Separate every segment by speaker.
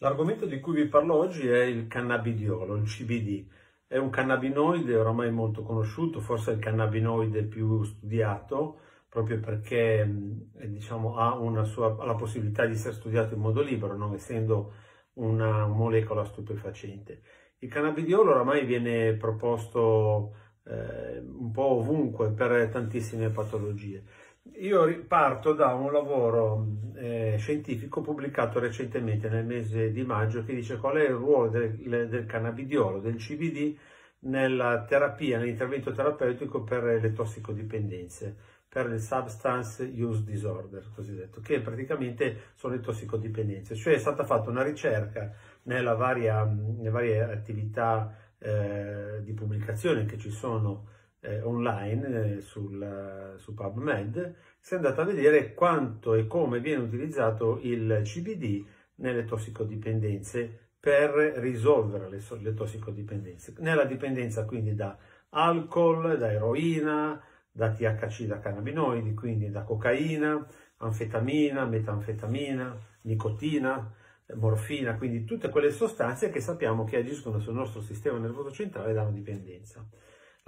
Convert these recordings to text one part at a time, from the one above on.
Speaker 1: L'argomento di cui vi parlo oggi è il cannabidiolo, il CBD. È un cannabinoide oramai molto conosciuto, forse il cannabinoide più studiato, proprio perché diciamo, ha, sua, ha, la possibilità di essere studiato in modo libero, non essendo una molecola stupefacente. Il cannabidiolo oramai viene proposto eh, un po' ovunque per tantissime patologie. Io parto da un lavoro eh, scientifico pubblicato recentemente nel mese di maggio che dice qual è il ruolo del, del cannabidiolo, del CBD, nella terapia, nell'intervento terapeutico per le tossicodipendenze, per le substance use disorder, cosiddetto, che praticamente sono le tossicodipendenze. Cioè è stata fatta una ricerca nella varia, nelle varie attività eh, di pubblicazione che ci sono eh, online eh, sul, su PubMed, si è andato a vedere quanto e come viene utilizzato il CBD nelle tossicodipendenze per risolvere le, le tossicodipendenze. Nella dipendenza quindi da alcol, da eroina, da THC, da cannabinoidi, quindi da cocaina, anfetamina, metanfetamina, nicotina, morfina, quindi tutte quelle sostanze che sappiamo che agiscono sul nostro sistema nervoso centrale e danno dipendenza.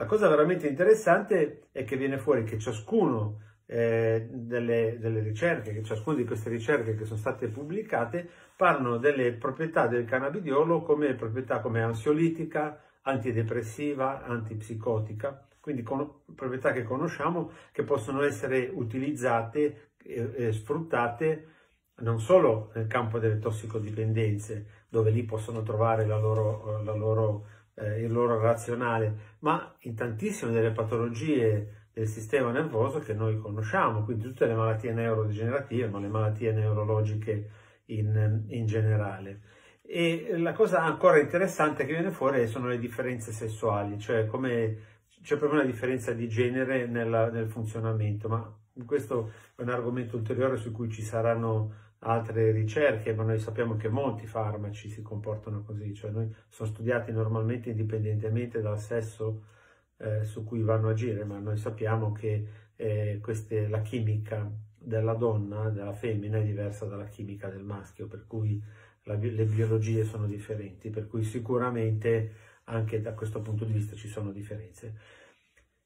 Speaker 1: La cosa veramente interessante è che viene fuori che ciascuno eh, delle, delle, ricerche, che ciascuna di queste ricerche che sono state pubblicate parlano delle proprietà del cannabidiolo come proprietà come ansiolitica, antidepressiva, antipsicotica, quindi con, proprietà che conosciamo che possono essere utilizzate e, e sfruttate non solo nel campo delle tossicodipendenze, dove lì possono trovare la loro, la loro eh, il loro razionale, ma in tantissime delle patologie del sistema nervoso che noi conosciamo, quindi tutte le malattie neurodegenerative, ma le malattie neurologiche in, in generale. E la cosa ancora interessante che viene fuori sono le differenze sessuali, cioè come c'è proprio una differenza di genere nella, nel funzionamento, ma questo è un argomento ulteriore su cui ci saranno altre ricerche, ma noi sappiamo che molti farmaci si comportano così, cioè noi sono studiati normalmente indipendentemente dal sesso eh, su cui vanno a agire, ma noi sappiamo che eh, queste, la chimica della donna, della femmina, è diversa dalla chimica del maschio, per cui la, le biologie sono differenti, per cui sicuramente anche da questo punto di vista ci sono differenze.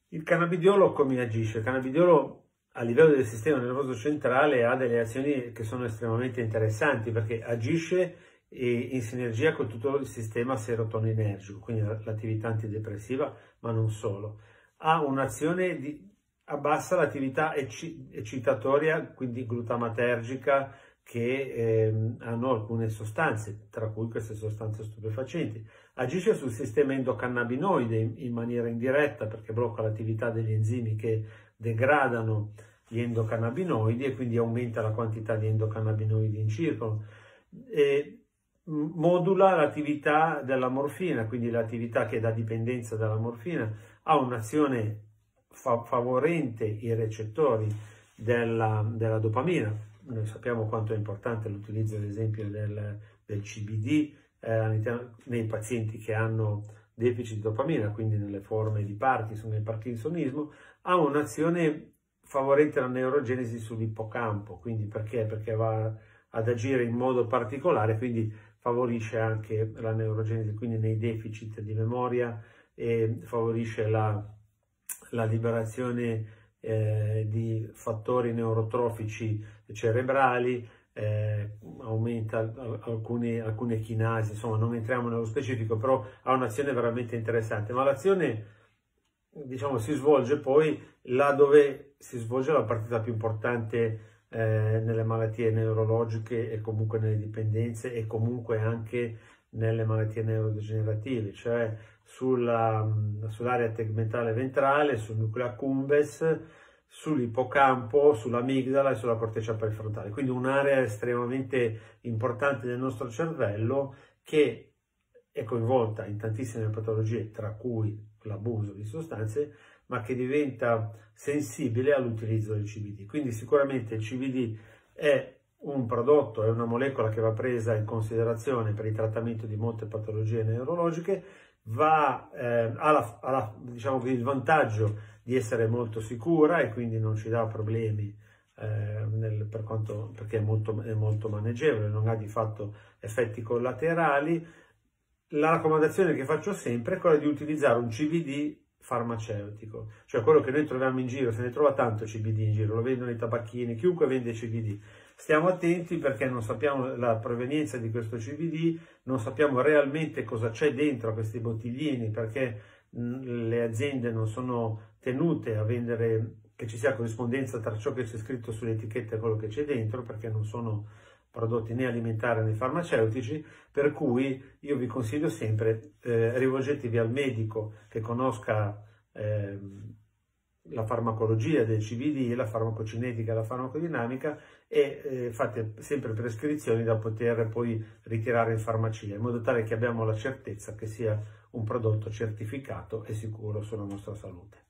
Speaker 1: Il cannabidiolo come agisce? Il cannabidiolo a livello del sistema nervoso centrale ha delle azioni che sono estremamente interessanti perché agisce in sinergia con tutto il sistema serotoninergico, quindi l'attività antidepressiva, ma non solo. Ha un'azione di abbassa l'attività eccitatoria, quindi glutamatergica, che eh, hanno alcune sostanze, tra cui queste sostanze stupefacenti. Agisce sul sistema endocannabinoide in, maniera indiretta perché blocca l'attività degli enzimi che degradano gli endocannabinoidi e quindi aumenta la quantità di endocannabinoidi in circolo. E modula l'attività della morfina, quindi l'attività che dà dipendenza dalla morfina, ha un'azione fa- favorente i recettori della, della, dopamina. Noi sappiamo quanto è importante l'utilizzo, ad esempio, del, del CBD eh, nei pazienti che hanno deficit di dopamina, quindi nelle forme di Parkinson e Parkinsonismo, ha un'azione favorente la neurogenesi sull'ippocampo, quindi perché? Perché va ad agire in modo particolare, quindi favorisce anche la neurogenesi, quindi nei deficit di memoria e favorisce la, la liberazione eh, di fattori neurotrofici cerebrali, eh, aumenta alcune, alcune chinasi, insomma non entriamo nello specifico, però ha un'azione veramente interessante, ma l'azione diciamo si svolge poi là dove si svolge la partita più importante eh, nelle malattie neurologiche e comunque nelle dipendenze e comunque anche nelle malattie neurodegenerative, cioè sulla, sull'area tegmentale ventrale, sul nucleo accumbens, sull'ippocampo, sull'amigdala e sulla corteccia prefrontale. Quindi un'area estremamente importante del nostro cervello che è coinvolta in tantissime patologie, tra cui l'abuso di sostanze, ma che diventa sensibile all'utilizzo del CBD. Quindi sicuramente il CBD è un prodotto, è una molecola che va presa in considerazione per il trattamento di molte patologie neurologiche, va, eh, ha, la, ha la, diciamo il vantaggio di essere molto sicura e quindi non ci dà problemi eh, nel, per quanto, perché è molto, è molto maneggevole, non ha di fatto effetti collaterali. La raccomandazione che faccio sempre è quella di utilizzare un CBD farmaceutico, cioè quello che noi troviamo in giro, se ne trova tanto CBD in giro, lo vendono i tabacchini, chiunque vende CBD. Stiamo attenti perché non sappiamo la provenienza di questo CBD, non sappiamo realmente cosa c'è dentro a questi bottiglini perché le aziende non sono tenute a vendere che ci sia corrispondenza tra ciò che c'è scritto sull'etichetta e quello che c'è dentro, perché non sono prodotti né alimentari né farmaceutici, per cui io vi consiglio sempre eh, rivolgetevi al medico che conosca eh, la farmacologia del CBD, la farmacocinetica, la farmacodinamica e eh, fate sempre prescrizioni da poter poi ritirare in farmacia, in modo tale che abbiamo la certezza che sia un prodotto certificato e sicuro sulla nostra salute.